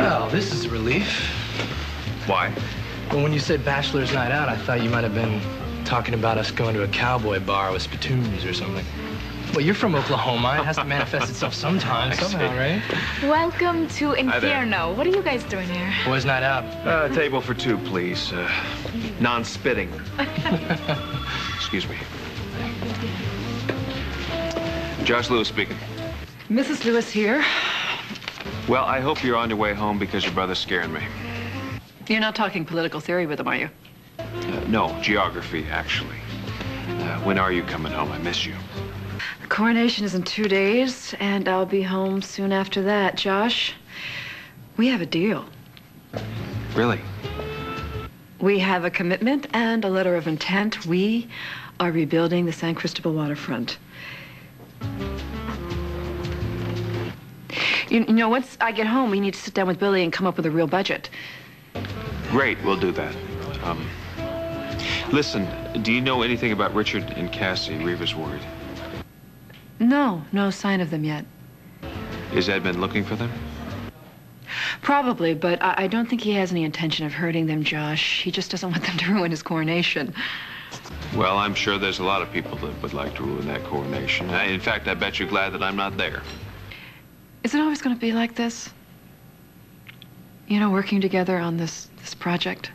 Well, this is a relief. Why? Well, when you said bachelor's night out, I thought you might have been talking about us going to a cowboy bar with spittoons or something. Well, you're from Oklahoma. It has to manifest itself sometime, somehow, right? Welcome to. Infierno. What are you guys doing here? Boys' night out. Uh, table for two, please. Uh, non-spitting. Excuse me. Josh Lewis speaking. Mrs. Lewis here. Well, I hope you're on your way home because your brother's scaring me. You're not talking political theory with him, are you? Uh, no, geography, actually. Uh, when are you coming home? I miss you. The coronation is in two days, and I'll be home soon after that. Josh, we have a deal. Really? We have a commitment and a letter of intent. We are rebuilding the San Cristobal waterfront. You, you know, once I get home, we need to sit down with Billy and come up with a real budget. Great, we'll do that. Um, listen, do you know anything about Richard and Cassie, Reva's worried? No, no sign of them yet. Is Edmund looking for them? Probably, but I, I don't think he has any intention of hurting them, Josh. He just doesn't want them to ruin his coronation. Well, I'm sure there's a lot of people that would like to ruin that coronation. I- In fact, I bet you're glad that I'm not there. Is it always going to be like this? You know, working together on this this project?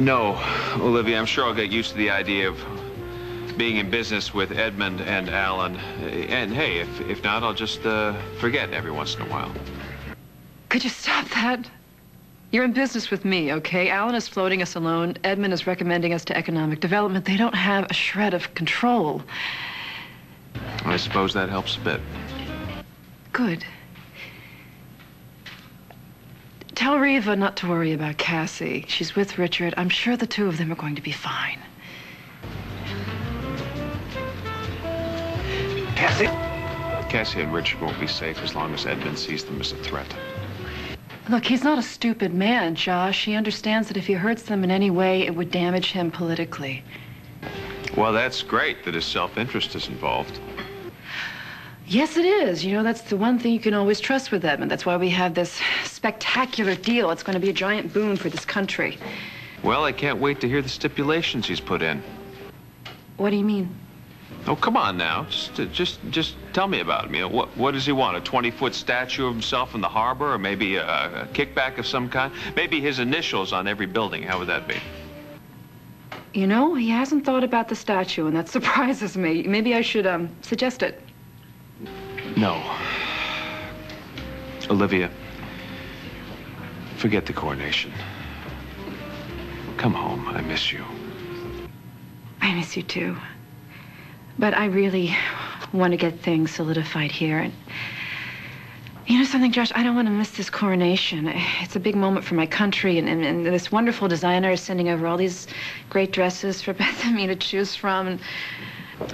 No, Olivia, I'm sure I'll get used to the idea of being in business with Edmund and Alan. And hey, if, if not, I'll just uh, forget every once in a while. Could you stop that? You're in business with me, okay? Alan is floating us alone. Edmund is recommending us to economic development. They don't have a shred of control. I suppose that helps a bit. Good. Tell Reva not to worry about Cassie. She's with Richard. I'm sure the two of them are going to be fine. Cassie? Cassie and Richard won't be safe as long as Edmund sees them as a threat. Look, he's not a stupid man, Josh. He understands that if he hurts them in any way, it would damage him politically. Well, that's great that his self-interest is involved. Yes, it is. You know, that's the one thing you can always trust with Edmund. That's why we have this spectacular deal. It's going to be a giant boon for this country. Well, I can't wait to hear the stipulations he's put in. What do you mean? Oh, come on now. Just, uh, just, just tell me about him. You know, what, what does he want? A 20-foot statue of himself in the harbor, or maybe a, a kickback of some kind? Maybe his initials on every building. How would that be? You know, he hasn't thought about the statue, and that surprises me. Maybe I should um, suggest it. No. Olivia, forget the coronation. Come home. I miss you. I miss you too. But I really want to get things solidified here. And you know something, Josh? I don't want to miss this coronation. It's a big moment for my country, and, and, and this wonderful designer is sending over all these great dresses for Beth and me to choose from.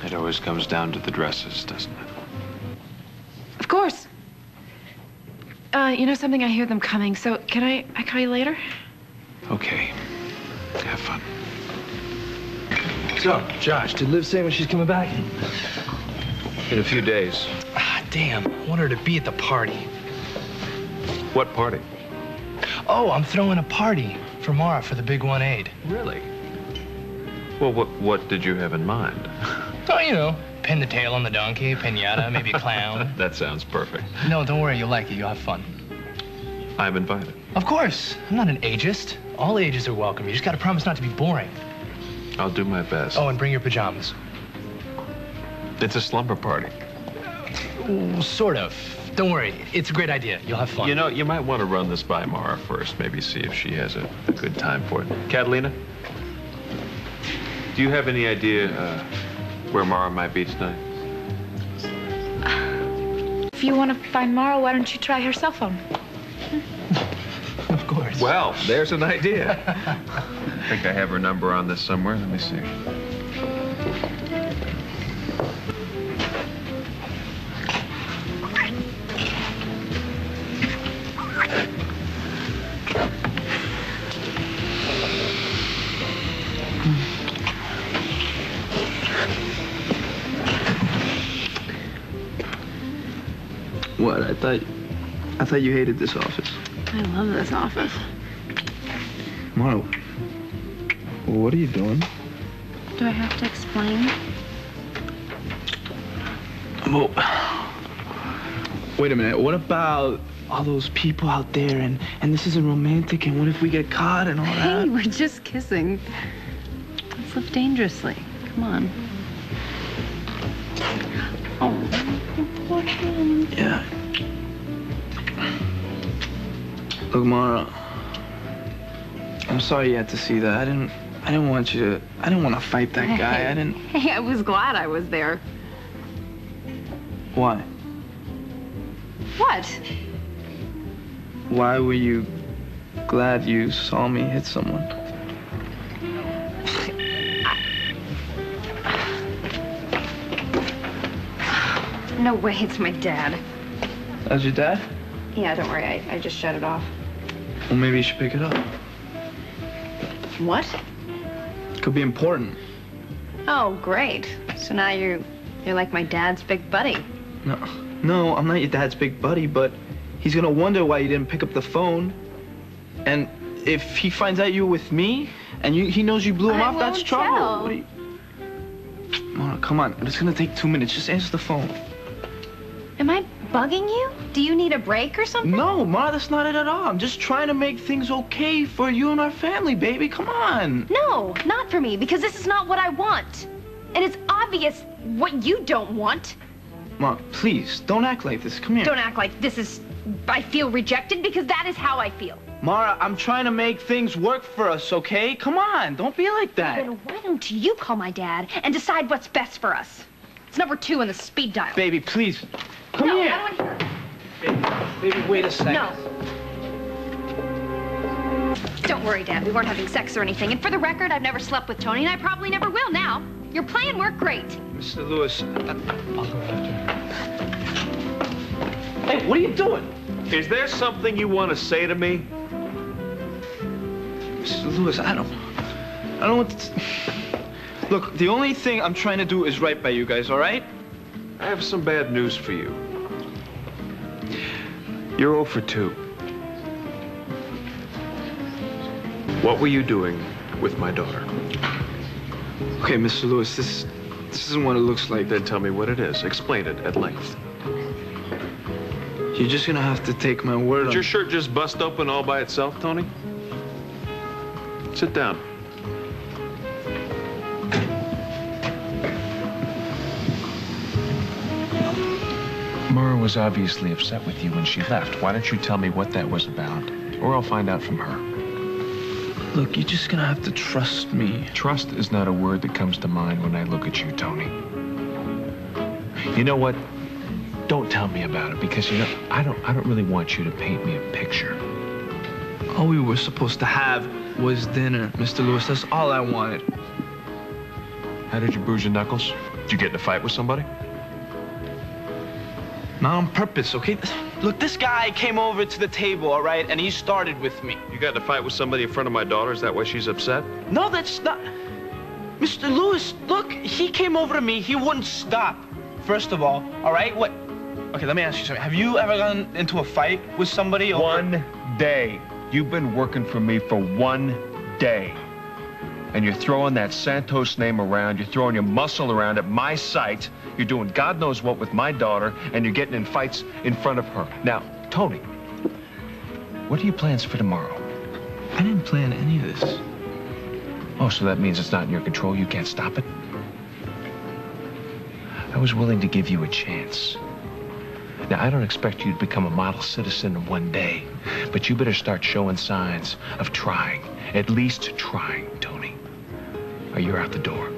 It always comes down to the dresses, doesn't it? of course. Uh, you know something? I hear them coming. So can I? I call you later? Okay. Have fun. So, Josh, did Liv say when she's coming back? In a few days. Ah, damn. I want her to be at the party. What party? Oh, I'm throwing a party for Marah for the big one aid. Really? Well, what, what did you have in mind? Oh, you know, pin the tail on the donkey, pinata, maybe a clown. that sounds perfect. No, don't worry, you'll like it. You'll have fun. I'm invited. Of course. I'm not an ageist. All ages are welcome. You just gotta promise not to be boring. I'll do my best. Oh, and bring your pajamas. It's a slumber party. Ooh, sort of. Don't worry. It's a great idea. You'll have fun. You know, you might want to run this by Marah first. Maybe see if she has a, a good time for it. Catalina? Do you have any idea uh, where Marah might be tonight? If you want to find Marah, why don't you try her cell phone? Of course. Well, there's an idea. I think I have her number on this somewhere. Let me see. Thought, I thought you hated this office. I love this office. Marah, what are you doing? Do I have to explain? Well, wait a minute. What about all those people out there and, and this isn't romantic and what if we get caught and all that? Hey, we're just kissing. Let's live dangerously. Come on. Oh, Look, Marah. I'm sorry you had to see that. I didn't I didn't want you to I didn't want to fight that guy. I didn't Hey, I was glad I was there. why? What? Why were you glad you saw me hit someone? No way, it's my dad. That's your dad? Yeah, don't worry, I, I just shut it off. Well maybe you should pick it up. What? Could be important. Oh, great. So now you're you're like my dad's big buddy. No. No, I'm not your dad's big buddy, but he's gonna wonder why you didn't pick up the phone. And if he finds out you're with me and you, he knows you blew him I off, that's trouble. tell. What you... Marah, come on. It's gonna take two minutes. Just answer the phone. Bugging you? Do you need a break or something? No, Marah, that's not it at all. I'm just trying to make things okay for you and our family, baby. Come on. No, not for me, because this is not what I want. And it's obvious what you don't want. Marah, please, don't act like this. Come here. Don't act like this is. I feel rejected because that is how I feel. Marah, I'm trying to make things work for us, okay? Come on, don't be like that. Then why don't you call my dad and decide what's best for us? It's number two on the speed dial. Baby, please. Come no, here. I don't want to hear Baby, baby, wait a second. No. Don't worry, Dad. We weren't having sex or anything. And for the record, I've never slept with Tony, and I probably never will now. Your plan worked great. Mr. Lewis. Uh, uh, I'll go after. Hey, what are you doing? Is there something you want to say to me? Mr. Lewis, I don't. I don't want to. Look, the only thing I'm trying to do is right by you guys, all right? I have some bad news for you. You're 0 for 2. What were you doing with my daughter? Okay, Mr. Lewis, this this isn't what it looks like. Then tell me what it is. Explain it at length. You're just gonna have to take my word Did on your shirt just bust open all by itself, Tony? Sit down. Marah was obviously upset with you when she left. Why don't you tell me what that was about? Or I'll find out from her. Look, you're just gonna have to trust me. Trust is not a word that comes to mind when I look at you, Tony. You know what? Don't tell me about it because you know I don't I don't really want you to paint me a picture. All we were supposed to have was dinner, Mr. Lewis. That's all I wanted. How did you bruise your knuckles? Did you get in a fight with somebody? Not on purpose, okay? Look, this guy came over to the table, all right, and he started with me. You got in a fight with somebody in front of my daughter? Is that why she's upset? No, that's not. Mr. Lewis, look, he came over to me. He wouldn't stop. First of all, all right, what? Okay, let me ask you something. Have you ever gotten into a fight with somebody? Over... One day. You've been working for me for one day. And you're throwing that Santos name around, you're throwing your muscle around at my site, you're doing God knows what with my daughter, and you're getting in fights in front of her. Now, Tony, what are your plans for tomorrow? I didn't plan any of this. Oh, so that means it's not in your control, you can't stop it? I was willing to give you a chance. Now, I don't expect you to become a model citizen in one day, but you better start showing signs of trying, at least trying. Or you're out the door.